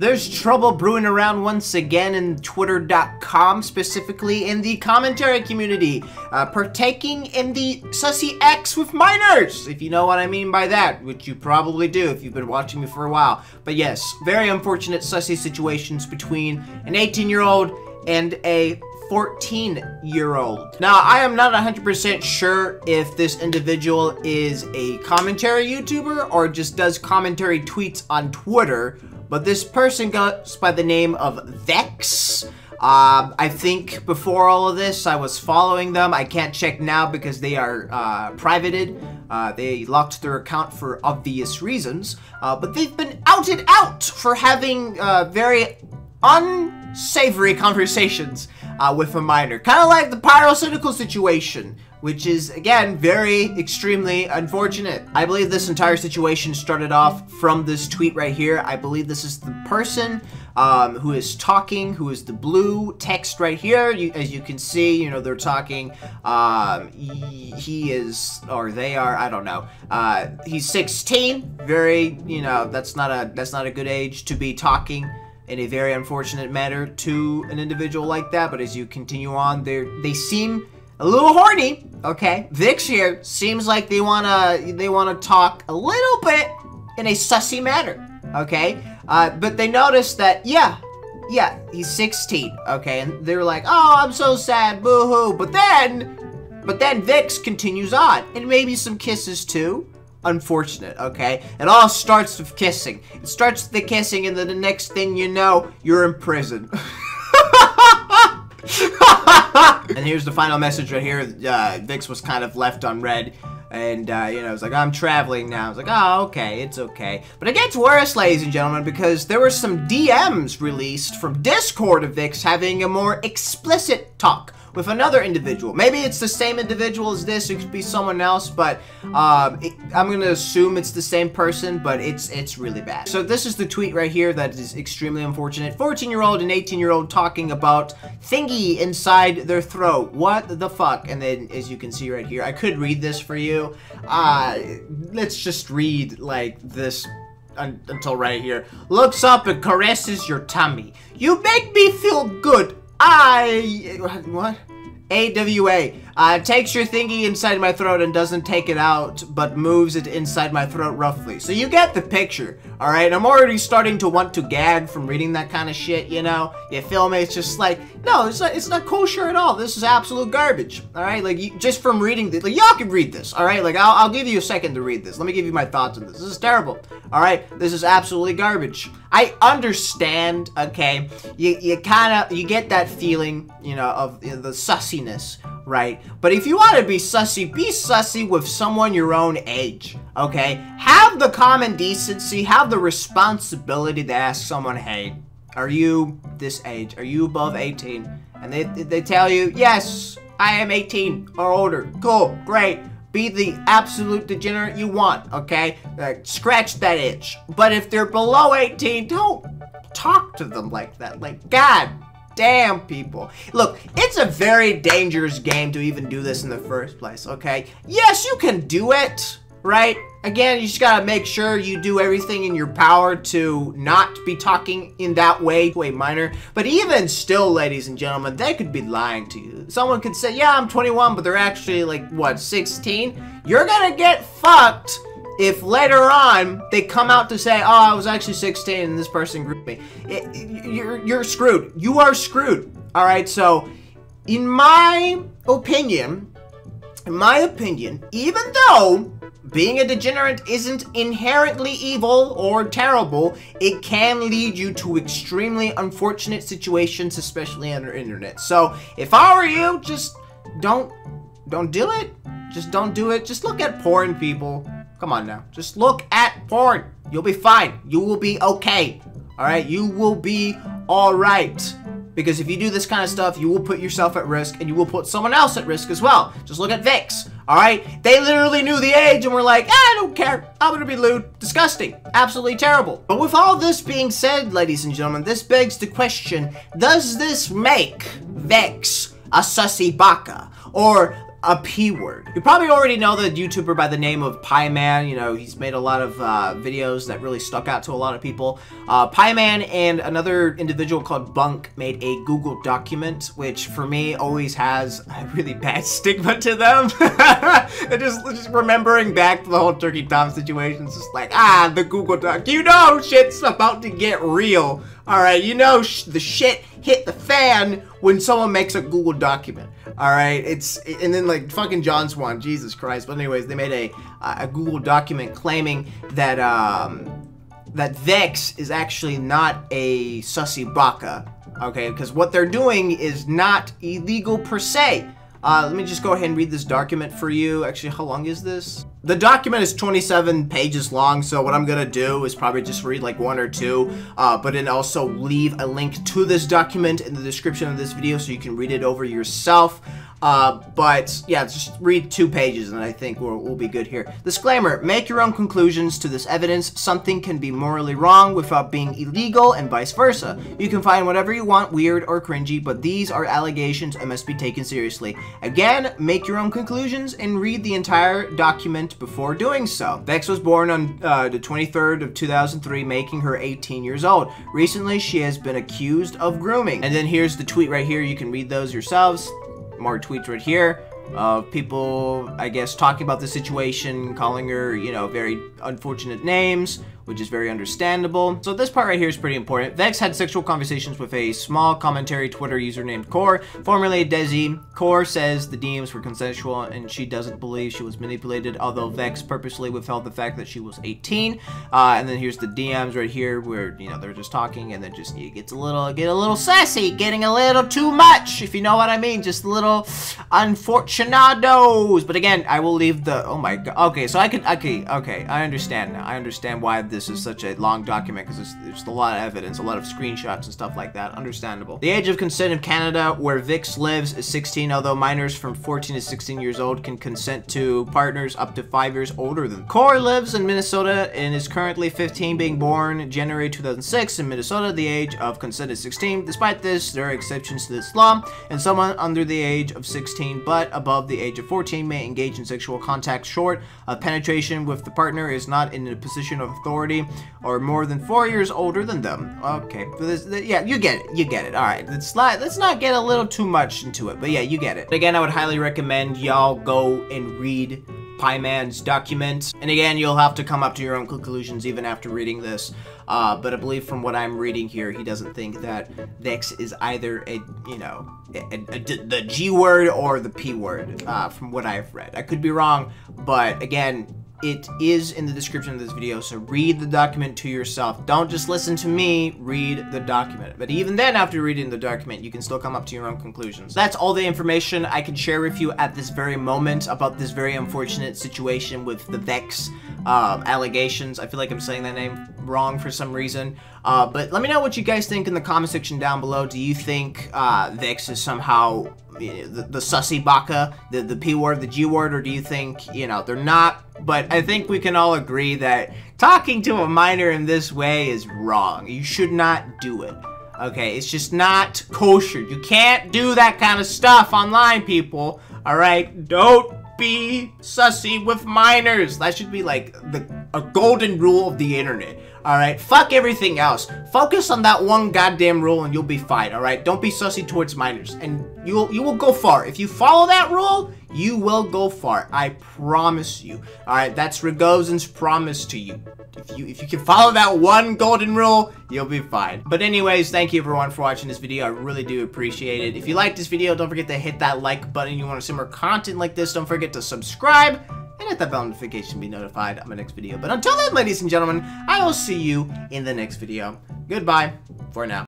There's trouble brewing around once again in Twitter.com, specifically in the commentary community, uh, partaking in the Sussy X with minors, if you know what I mean by that, which you probably do if you've been watching me for a while. But yes, very unfortunate Sussy situations between an 18-year-old and a 14 year old. Now, I am not 100% sure if this individual is a commentary YouTuber or just does commentary tweets on Twitter, but this person goes by the name of Vexx. Uh, I think before all of this, I was following them. I can't check now because they are uh, privated. Uh, they locked their account for obvious reasons. Uh, but they've been outed out for having uh, very unsavory conversations uh, with a minor. Kind of like the pyrocynical situation which is, again, very extremely unfortunate. I believe this entire situation started off from this tweet right here. I believe this is the person um, who is talking, who is the blue text right here. You, as you can see, you know, they're talking. Um, he, is, or they are, I don't know. Uh, he's 16. Very, you know, that's not a, that's not a good age to be talking in a very unfortunate manner to an individual like that. But as you continue on, they they seem a little horny, okay? Vix here seems like they wanna they wanna talk a little bit in a sussy manner, okay? Uh, but they notice that, yeah, yeah, he's 16, okay? And they're like, oh, I'm so sad, boo-hoo. But then, but then Vix continues on, and maybe some kisses too. Unfortunate, okay? It all starts with kissing. It starts with the kissing, and then the next thing you know, you're in prison. and here's the final message right here. Uh, Vix was kind of left unread. And, uh, you know, it's like, I'm traveling now. I was like, oh, okay, it's okay. But it gets worse, ladies and gentlemen, because there were some DMs released from Discord of Vix having a more explicit talk with another individual. Maybe it's the same individual as this, it could be someone else, but um, it, I'm gonna assume it's the same person, but it's it's really bad. So this is the tweet right here that is extremely unfortunate. 14-year-old and 18-year-old talking about thingy inside their throat. What the fuck? And then, as you can see right here, I could read this for you. Uh, let's just read, like, this until right here. Looks up and caresses your tummy. You make me feel good. I... What? AWA. Uh, takes your thingy inside my throat and doesn't take it out, but moves it inside my throat roughly. So you get the picture, alright? I'm already starting to want to gag from reading that kind of shit, you know? You feel me? It's just like, no, it's not, it's not kosher at all. This is absolute garbage, alright? Like, you, just from reading this, like, y'all can read this, alright? Like, I'll, I'll give you a second to read this. Let me give you my thoughts on this. This is terrible, alright? This is absolutely garbage. I understand, okay? You, you kind of, you get that feeling, you know, of you know, the sussiness right? But if you want to be sussy, be sussy with someone your own age, okay? Have the common decency, have the responsibility to ask someone, hey, are you this age? Are you above 18? And they, they tell you, yes, I am 18 or older. Cool, great. Be the absolute degenerate you want, okay? Uh, scratch that itch. But if they're below 18, don't talk to them like that. Like, God damn people. Look, it's a very dangerous game to even do this in the first place, okay? Yes, you can do it, right? Again, you just gotta make sure you do everything in your power to not be talking in that way to a minor. But even still, ladies and gentlemen, they could be lying to you. Someone could say, yeah, I'm 21, but they're actually like, what, 16? You're gonna get fucked if later on they come out to say, oh, I was actually 16 and this person grouped me, it, it, you're, you're screwed. You are screwed. All right, so in my opinion, in my opinion, even though being a degenerate isn't inherently evil or terrible, it can lead you to extremely unfortunate situations, especially on the internet. So if I were you, just don't, don't do it. Just don't do it. Just look at porn, people. Come on now. Just look at porn. You'll be fine. You will be okay. Alright? You will be alright. Because if you do this kind of stuff, you will put yourself at risk and you will put someone else at risk as well. Just look at Vix. Alright? They literally knew the age and were like, ah, I don't care. I'm gonna be lewd. Disgusting. Absolutely terrible. But with all this being said, ladies and gentlemen, this begs the question, does this make Vexx a sussy baka? Or a P word. You probably already know the YouTuber by the name of Pieman. You know, he's made a lot of uh, videos that really stuck out to a lot of people. Uh, Pieman and another individual called Bunk made a Google document, which for me always has a really bad stigma to them. and just, just remembering back to the whole Turkey Tom situation, it's just like, ah, the Google Doc. You know shit's about to get real. Alright, you know sh the shit hit the fan when someone makes a Google document. All right, it's and then like fucking John Swan, Jesus Christ. But anyways, they made a a Google document claiming that um that Vexx is actually not a sussy baka. Okay, because what they're doing is not illegal per se. Uh, let me just go ahead and read this document for you. Actually, how long is this? The document is 27 pages long, so what I'm gonna do is probably just read like one or two, uh, but then also leave a link to this document in the description of this video so you can read it over yourself. Uh, but yeah, just read two pages and I think we'll, we'll be good here. Disclaimer, make your own conclusions to this evidence. Something can be morally wrong without being illegal and vice versa. You can find whatever you want weird or cringy, but these are allegations and must be taken seriously. Again, make your own conclusions and read the entire document before doing so. Vexx was born on uh, the 23rd of 2003, making her 18 years old. Recently, she has been accused of grooming. And then here's the tweet right here. You can read those yourselves more tweets right here of people, I guess, talking about the situation, calling her, you know, very unfortunate names, which is very understandable. So this part right here is pretty important. Vexx had sexual conversations with a small commentary Twitter user named Core, formerly Desi. Core says the DMs were consensual and she doesn't believe she was manipulated, although Vexx purposely withheld the fact that she was 18. Uh, and then here's the DMs right here where, you know, they're just talking and then just it gets a little, get a little sassy, getting a little too much, if you know what I mean. Just a little unfortunados. But again, I will leave the, oh my god. Okay, so I can, okay, okay, I understand now. I understand why this this is such a long document because there's, there's a lot of evidence, a lot of screenshots and stuff like that. Understandable. The age of consent in Canada, where Vix lives, is 16, although minors from 14 to 16 years old can consent to partners up to 5 years older than Core lives in Minnesota and is currently 15, being born January 2006 in Minnesota. The age of consent is 16. Despite this, there are exceptions to this law, and someone under the age of 16 but above the age of 14 may engage in sexual contact short of penetration with the partner is not in a position of authority or more than four years older than them. Okay, this, yeah, you get it, you get it. All right, let's not, let's not get a little too much into it, but yeah, you get it. Again, I would highly recommend y'all go and read Pieman's document. And again, you'll have to come up to your own conclusions even after reading this. Uh, but I believe from what I'm reading here, he doesn't think that Vexx is either a, you know, a, a, a, the G word or the P word, uh, from what I've read. I could be wrong, but again, it is in the description of this video, so read the document to yourself. Don't just listen to me, read the document. But even then, after reading the document, you can still come up to your own conclusions. That's all the information I can share with you at this very moment about this very unfortunate situation with the Vexx uh, allegations. I feel like I'm saying that name wrong for some reason. Uh, but let me know what you guys think in the comment section down below. Do you think uh, Vexx is somehow the, the sussy baka, the, the P word, the G word, or do you think, you know, they're not? But I think we can all agree that talking to a minor in this way is wrong. You should not do it. Okay, it's just not kosher. You can't do that kind of stuff online, people. Alright? Don't be sussy with minors. That should be like the a golden rule of the internet. Alright, fuck everything else. Focus on that one goddamn rule and you'll be fine, alright? Don't be sussy towards minors. And you'll you will go far. If you follow that rule, you will go far. I promise you. Alright, that's Rigozen's promise to you. If you if you can follow that one golden rule, you'll be fine. But anyways, thank you everyone for watching this video. I really do appreciate it. If you like this video, don't forget to hit that like button. You want to see more content like this, don't forget to subscribe and hit that bell notification to be notified of my next video. But until then, ladies and gentlemen, I will see you in the next video. Goodbye for now.